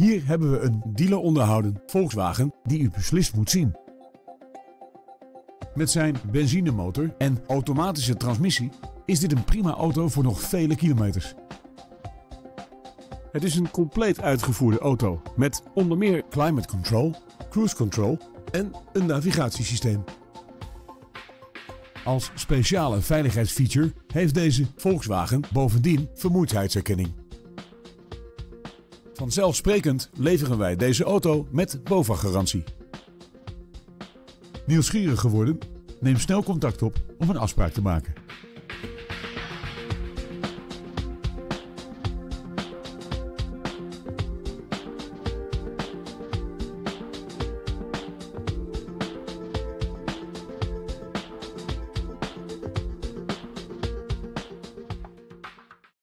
Hier hebben we een dealer onderhouden Volkswagen die u beslist moet zien. Met zijn benzinemotor en automatische transmissie is dit een prima auto voor nog vele kilometers. Het is een compleet uitgevoerde auto met onder meer climate control, cruise control en een navigatiesysteem. Als speciale veiligheidsfeature heeft deze Volkswagen bovendien vermoeidheidsherkenning. Vanzelfsprekend leveren wij deze auto met BOVAG-garantie. Nieuwsgierig geworden? Neem snel contact op om een afspraak te maken.